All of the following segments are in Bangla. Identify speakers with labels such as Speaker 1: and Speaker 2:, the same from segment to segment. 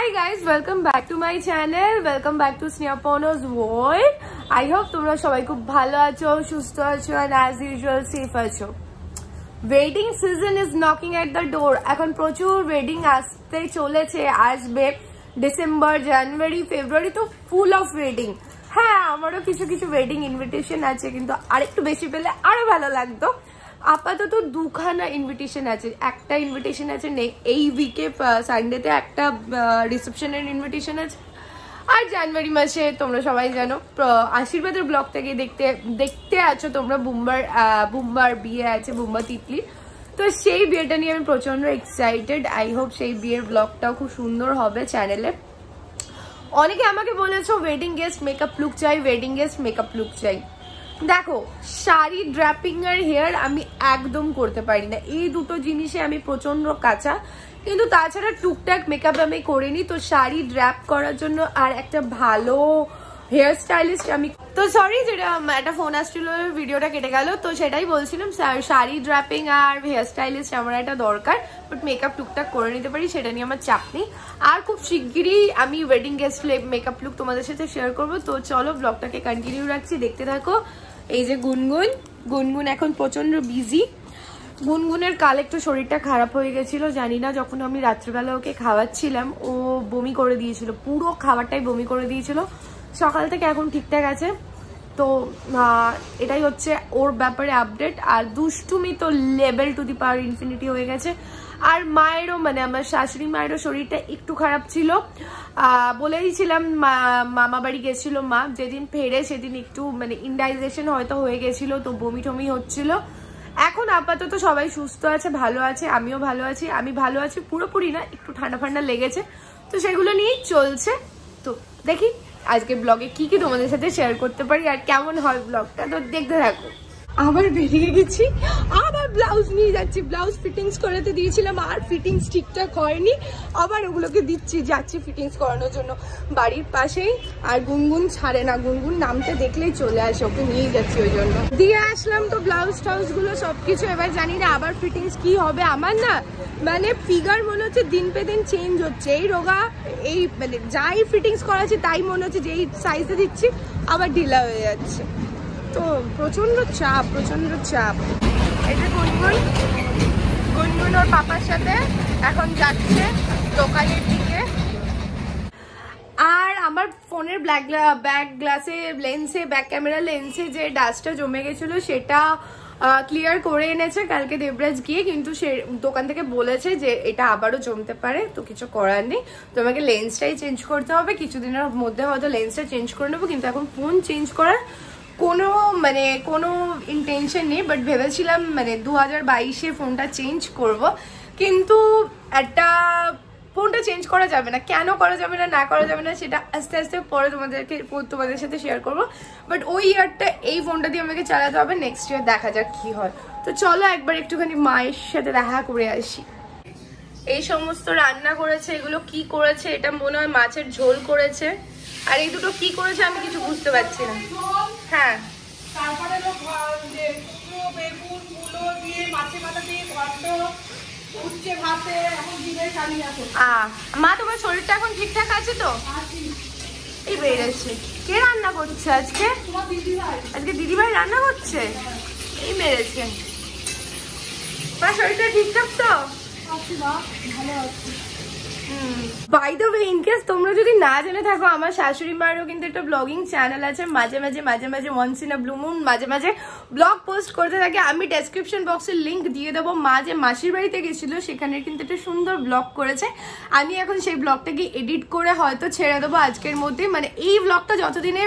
Speaker 1: Hi guys welcome back to my channel welcome back to স্নেহাপনোজ world I hope তোমরা সবাই খুব ভালো আছো, সুস্থ আছো অ্যান্ড অ্যাজ ইউজুয়াল সেফ আছো। Wedding season is knocking at the door এখন প্রচুর ওয়েডিং আসতে চলেছে, আসবে ডিসেম্বর জানুয়ারি ফেব্রুয়ারি তো ফুল অফ ওয়েডিং হ্যাঁ আমারও কিছু কিছু ওয়েডিং ইনভিটেশন আছে, কিন্তু আরেকটু বেশি পেলে আরও ভালো লাগতো। আপাতত দুখানা ইনভিটেশন আছে। একটা ইনভিটেশন আছে এই উইকে সানডেতে একটা রিসেপশনের ইনভিটেশন আছে। আর জানুয়ারি মাসে তোমরা সবাই জানো আশীর্বাদের ব্লগ থেকে দেখতে দেখতে আছো তোমরা বুম্বার বুম্বার বিয়ে আছে, বুম্বা তিতলি। তো সেই বিয়েটা নিয়ে আমি প্রচণ্ড এক্সাইটেড আই হোপ সেই বিয়ের ব্লগটাও খুব সুন্দর হবে চ্যানেলে অনেকে আমাকে বলেছ ওয়েডিং গেস্ট মেকআপ লুক চাই ওয়েডিং গেস্ট মেকআপ লুক চাই। দেখো, শাড়ি ড্র্যাপিং আর হেয়ার আমি একদম করতে পারি না। এই দুটো জিনিসে আমি প্রচণ্ড কাঁচা। কিন্তু তাছাড়া টুকটাক মেকআপ আমি করে করিনি, তো শাড়ি ড্র্যাপ করার জন্য আর একটা ভালো হেয়ার স্টাইলিস্ট আমি তো সরি যেটা একটা ফোন আসছিল, ভিডিওটা কেটে গেল, তো সেটাই বলছিলাম শাড়ি ড্র্যাপিং আর হেয়ার স্টাইলিস্ট আমার একটা দরকার বাট মেকআপ টুকটাক করে নিতে পারি, সেটা নিয়ে আমার চাপ নেই। আর খুব শিগগিরই আমি ওয়েডিং গেস্ট মেকআপ লুক তোমাদের সাথে শেয়ার করব, তো চলো ব্লগটাকে কন্টিনিউ রাখছি, দেখতে থাকো। এই যে গুনগুন গুনগুন এখন প্রচণ্ড বিজি গুনগুনের কাল একটু শরীরটা খারাপ হয়ে গেছিল, জানি না, যখন আমি রাত্রিবেলা ওকে খাওয়াচ্ছিলাম, ও বমি করে দিয়েছিল, পুরো খাবারটাই বমি করে দিয়েছিল। সকাল থেকে এখন ঠিকঠাক আছে। তো এটাই হচ্ছে ওর ব্যাপারে আপডেট আর দুষ্টুমি তো level to the power infinity হয়ে গেছে। আর মায়েরও মানে আমার শাশুড়ি মায়েরও শরীরটা একটু খারাপ ছিল। বলেইছিলাম মামা বাড়ি গেছিল মা। যেদিন ফেরে সেদিন একটু মানে ইনডাইজেশন হয়তো হয়ে গেছিল, তো বমি টমি হচ্ছিল। এখন আপাতত সবাই সুস্থ আছে, ভালো আছে, আমিও ভালো আছি। আমি ভালো আছি, পুরোপুরি না, একটু ঠান্ডা ঠান্ডা লেগেছে। তো সেগুলো নিয়েই চলছে। তো দেখি আজকে ব্লগে কি কি তোমাদের সাথে শেয়ার করতে পারি আর কেমন হয় ব্লগটা তো দেখতে থাকো। আবার বেরিয়ে গেছি। আবার ব্লাউজ নিয়ে যাচ্ছি। ব্লাউজ ফিটিংস করাতে দিয়েছিলাম, আর ফিটিংস ঠিকঠাক হয়নি। আবার ওগুলোকে দিচ্ছি, যাচ্ছি ফিটিংস করানোর জন্য। বাড়ির পাশেই, আর গুনগুন ছাড়ে না। গুনগুন নামতে দেখলেই চলে আসে, ওকে নিয়ে যাচ্ছি ওই জন্য। দিয়ে আসলাম তো ব্লাউজ টাউজগুলো সবকিছু। এবার জানি না আবার ফিটিংস কি হবে। আমার না মানে ফিগার মনে হচ্ছে দিন পে দিন চেঞ্জ হচ্ছে। এই রোগা, এই মানে যাই ফিটিংস করাচ্ছি, তাই মনে হচ্ছে যে এই সাইজে দিচ্ছি, আবার ঢিলা হয়ে যাচ্ছে। তো প্রচণ্ড চাপ প্রচণ্ড চাপ। এটা গুনগুন গুনগুন ওর পাপার সাথে এখন যাচ্ছে দোকানের দিকে। আর আমার ফোনের ব্ল্যাক ব্যাক গ্লাসে লেন্সে, ব্যাক ক্যামেরা লেন্সে যে ডাস্টটা জমে গেছিল, সেটা ক্লিয়ার করে এনেছে কালকে দেবরাজ গিয়ে, কিন্তু সে দোকান থেকে বলেছে যে এটা আবারও জমতে পারে, তো কিছু করার নেই। তোমাকে লেন্সটাই চেঞ্জ করতে হবে। কিছুদিনের মধ্যে হয়তো লেন্সটা চেঞ্জ করে নেব, কিন্তু এখন ফোন চেঞ্জ করার কোনো মানে কোনো ইন্টেনশন নেই বাট ভেবেছিলাম মানে দু হাজার বাইশে ফোনটা চেঞ্জ করব। কিন্তু একটা ফোনটা চেঞ্জ করা যাবে না। কেন করা যাবে না না করা যাবে না, সেটা আস্তে আস্তে পরে তোমাদেরকে, তোমাদের সাথে শেয়ার করব। বাট ওই ইয়ারটা এই ফোনটা দিয়ে আমাকে চালাতে হবে নেক্সট ইয়ার দেখা যাক কি হয়। তো চলো একবার একটুখানি মায়ের সাথে দেখা করে আসি। এই সমস্ত রান্না করেছে, এগুলো কি করেছে, এটা মনে হয় মাছের ঝোল করেছে। আর এই দুটো কি করেছে আমি কিছু বুঝতে পারছি না। হ্যাঁ।
Speaker 2: তারপরে বেগুন মুলো দিয়ে মাছে মাথা দিয়ে ঘন্ট উচ্ছে ভাতে এখন জিরে কালিয়া
Speaker 1: মা তোমার শরীরটা এখন ঠিকঠাক আছে তো? এই বেড়েছে। কে রান্না করছে আজকে? আজকে দিদিভাই রান্না করছে? এই মেরেছে। তোমার শরীরটা ঠিকঠাক তো?
Speaker 2: ভালো আছে।
Speaker 1: দ্য তোমরা যদি না জেনে থাকো, আমার শাশুড়ি কিন্তু একটা ব্লগিং চ্যানেল আছে। মাঝে মাঝে মাঝে মাঝে ব্লু মুন মাঝে মাঝে ব্লগ পোস্ট থাকে। আমি ডেসক্রিপশন বক্সের লিঙ্ক দিয়ে দেবো। মা যে মাসির বাড়িতে গেছিল, সেখানে কিন্তু একটা সুন্দর ব্লগ করেছে। আমি এখন সেই ব্লগটাকে এডিট করে হয়তো ছেড়ে দেবো আজকের মধ্যে। মানে এই ব্লগটা যতদিনে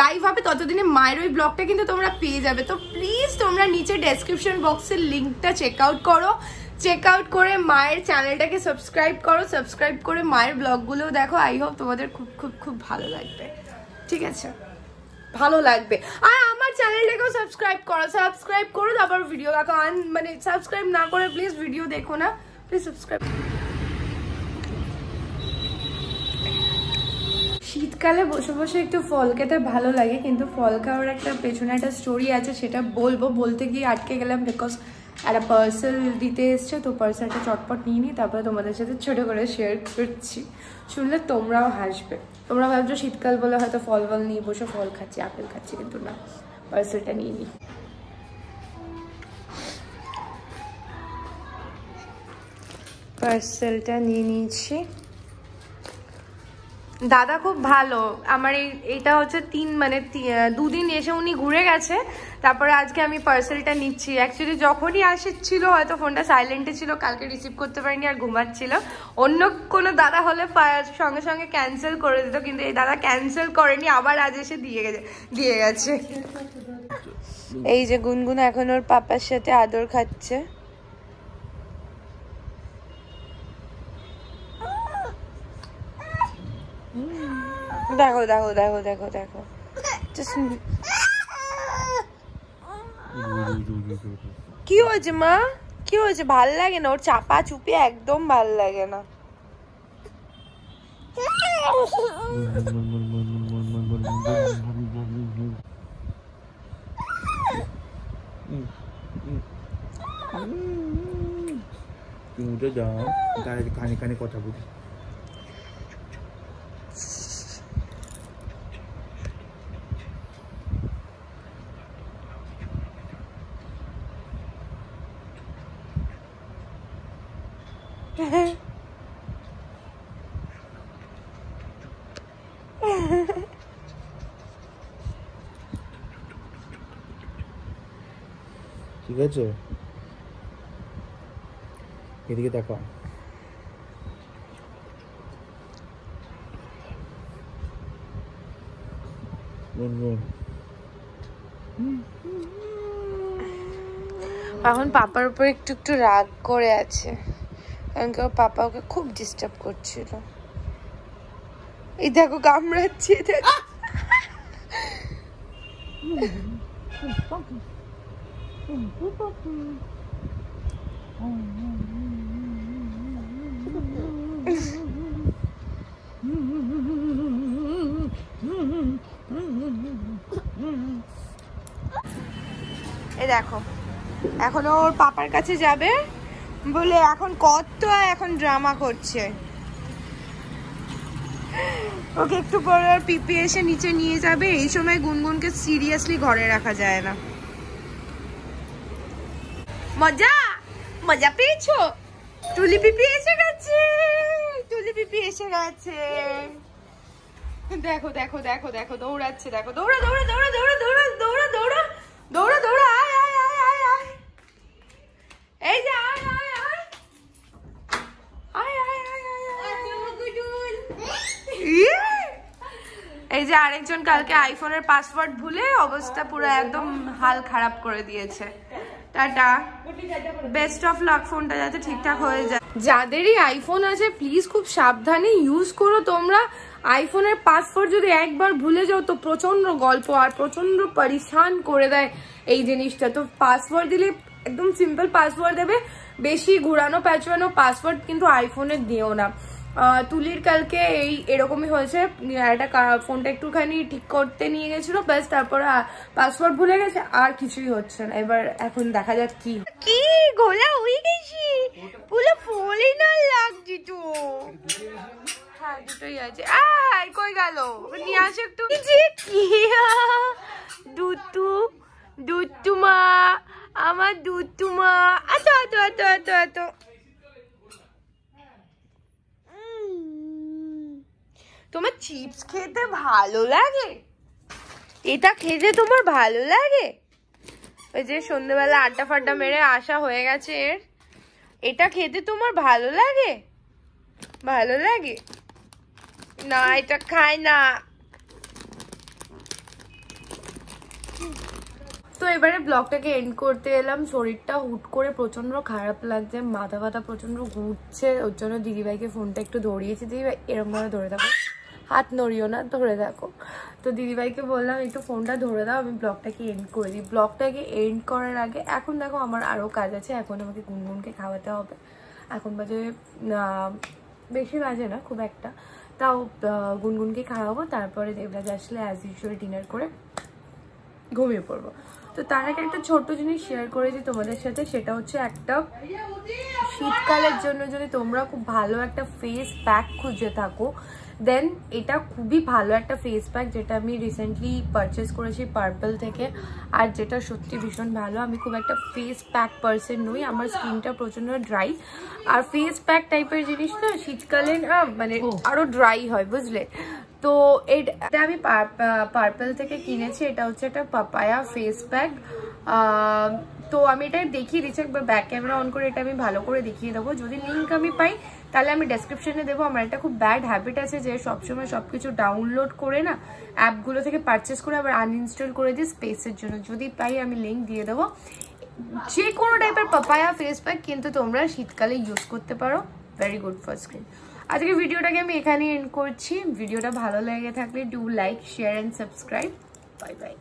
Speaker 1: লাইভ হবে, ততদিনে মায়ের ওই ব্লগটা কিন্তু তোমরা পেয়ে যাবে। তো প্লিজ তোমরা নিচে ডেসক্রিপশন বক্সের লিঙ্কটা চেক আউট করো। চেক আউট করে মায়ের চ্যানেলটাকে সাবস্ক্রাইব করো সাবস্ক্রাইব করে মায়ের ব্লগগুলো দেখো। আই হোপ তোমাদের খুব খুব খুব ভালো লাগবে। ঠিক আছে? ভালো লাগবে। আর আমার চ্যানেলটাকেও সাবস্ক্রাইব করো। সাবস্ক্রাইব করো তারপর ভিডিও দেখো। আন মানে সাবস্ক্রাইব না করে প্লিজ ভিডিও দেখো না। প্লিজ সাবস্ক্রাইব শীতকালে বসে বসে একটু ফল খেতে ভালো লাগে, কিন্তু ফল খাওয়ার একটা পেছনে একটা স্টোরি আছে, সেটা বলব। বলতে গিয়ে আটকে গেলাম বিকজ একটা পার্সেল দিতে এসছে, তো পার্সেলটা চটপট নিয়ে নিই তারপরে তোমাদের সাথে ছোটো করে শেয়ার করছি। শুনলে তোমরাও হাসবে। তোমরা ভাবছ শীতকাল বলে হয়তো ফল ফল নিয়ে বসে ফল খাচ্ছি, আপেল খাচ্ছি, কিন্তু না। পার্সেলটা নিয়ে নিই। পার্সেলটা নিয়ে নিয়েছি। দাদা খুব ভালো। আমার এই এটা হচ্ছে তিন মানে দুদিন এসে উনি ঘুরে গেছে। তারপরে আজকে আমি পার্সেলটা নিচ্ছি। অ্যাকচুয়ালি যখনই আসছিল, হয়তো ফোনটা সাইলেন্টে ছিল, কালকে রিসিভ করতে পারিনি আর ঘুমাচ্ছিল। অন্য কোনো দাদা হলে সঙ্গে সঙ্গে ক্যান্সেল করে দিত, কিন্তু এই দাদা ক্যান্সেল করেনি, আবার আজ এসে দিয়ে গেছে দিয়ে গেছে। এই যে গুনগুন এখন ওর পাপার সাথে আদর খাচ্ছে। দেখো দেখো দেখো দেখো দেখো। কি হয়েছে মা? কি হয়েছে? ভালো লাগে না? ওর চাপা চুপি একদম ভালো লাগে না।
Speaker 3: তুমি উঠে যাও কানে কানে কথা বলি। ঠিক আছে? এদিকে দেখো।
Speaker 1: এখন পাপার উপর একটু একটু রাগ করে আছে। কারণ কি ওর পাপা ওকে খুব ডিস্টার্ব করছিল। এই দেখো কামড়াচ্ছে দেখো। এই দেখো, এখন ওর পাপার কাছে যাবে। বলে, এখন কত এখন ড্রামা করছে? ওকে একটু পরে পিপি এসে নিচে নিয়ে যাবে, এই সময় গুনগুনকে সিরিয়াসলি ঘরে রাখা যায় না। মজা? মজা পেয়েছ? টুলি পিপি এসে গেছে! টুলি পিপি এসে গেছে। দেখো দেখো দেখো দেখো, দৌড়াচ্ছে, দেখো, দৌড়া দৌড়া দৌড়া দৌড়া দৌড়া আরেকজন কালকে আইফোনের পাসওয়ার্ড ভুলে অবস্থা পুরো একদম হাল খারাপ করে দিয়েছে। টাটা। বেস্ট অফ লাক ফোনটা যাতে ঠিকঠাক হয়ে যায়। যাদেরই আইফোন আছে প্লিজ খুব সাবধানে ইউজ করো তোমরা। আইফোনের পাসওয়ার্ড যদি একবার ভুলে যাও, তো প্রচণ্ড গল্প আর প্রচণ্ড পরিশান করে দেয় এই জিনিসটা। তো পাসওয়ার্ড দিলে একদম সিম্পল পাসওয়ার্ড দেবে। বেশি ঘুরানো প্যাচুয়ানো পাসওয়ার্ড কিন্তু আইফোনের দিও না। তুলির কালকে এই এরকমই হয়েছে। একটা ফোনটা একটুখানি ঠিক করতে নিয়ে গেছিল ব্যাস তারপর পাসওয়ার্ড ভুলে গেছে আর কিছুই হচ্ছে না। এবার এখন দেখা যাক কি কি? গোলা হয়ে গেছি। পুরো ফুলই না লাগছি তো। হ্যাঁ দুটোই আছে। কই গেল? নিয়ে আসো একটু। যে কি দুটু দুটু মা আমার দুটু মা। এত এত এত এত তোমার চিপস খেতে ভালো লাগে? এটা খেতে তোমার ভালো লাগে? ওই যে সন্ধ্যেবেলা আড্ডা ফাড্ডা মেরে আসা হয়ে গেছে এর। এটা খেতে তোমার ভালো লাগে? ভালো লাগে? না, এটা খায় না। তো এবারে ব্লগটাকে এন্ড করতে এলাম। শরীরটা হুট করে প্রচণ্ড খারাপ লাগছে। মাথা ব্যথা প্রচণ্ড ঘুরছে। ওর জন্য দিদিভাইকে ফোনটা একটু ধরিয়েছি। দিদিভাই এরকম ভাবে ধরে থাকো। হাত নড়িও না, ধরে থাকো তো দিদিভাইকে বললাম একটু ফোনটা ধরে দাও, আমি ব্লগটাকে এন্ড করে দিই। ব্লগটাকে এন্ড করার আগে, এখন দেখো আমার আরও কাজ আছে, এখন আমাকে গুনগুনকে খাওয়াতে হবে। এখন বাজে বেশি বাজে না, খুব একটা। তাও গুনগুনকে খাওয়াবো, তারপরে দেবরাজ আসলে অ্যাজ ইউজুয়াল ডিনার করে ঘুমিয়ে পড়ব। তো তার আগে একটা ছোট্ট জিনিস শেয়ার করেছি তোমাদের সাথে, সেটা হচ্ছে একটা শীতকালের জন্য যদি তোমরা খুব ভালো একটা ফেস প্যাক খুঁজে থাকো দেন এটা খুবই ভালো একটা ফেস প্যাক যেটা আমি রিসেন্টলি পারচেস করেছি পার্পল থেকে। আর যেটা সত্যি ভীষণ ভালো আমি খুব একটা ফেস প্যাক পার্সন নই আমার স্কিনটা প্রচণ্ড ড্রাই আর ফেস প্যাক টাইপের জিনিস না শীতকালে না মানে আরও ড্রাই হয় বুঝলে? তো এটা আমি পার্পল থেকে কিনেছি এটা হচ্ছে একটা পাপায়া ফেস প্যাক তো আমি এটা দেখিয়ে দিচ্ছি একবার ব্যাক ক্যামেরা অন করে এটা আমি ভালো করে দেখিয়ে দেবো। যদি লিঙ্ক আমি পাই তাহলে আমি ডেসক্রিপশনে দেবো। আমার একটা খুব ব্যাড হ্যাবিট আছে যে সবসময় সব কিছু ডাউনলোড করে না অ্যাপগুলো থেকে পারচেস করে আবার আনইনস্টল করে দিই স্পেসের জন্য। যদি পাই আমি লিঙ্ক দিয়ে দেবো। যে কোনো টাইপের পাপায়া ফেস প্যাক কিন্তু তোমরা শীতকালে ইউজ করতে পারো। ভেরি গুড ফর স্কিন আজকে ভিডিওটাকে আমি এখানে এন্ড করছি। ভিডিওটা ভালো লেগে থাকলে do like share and subscribe bye bye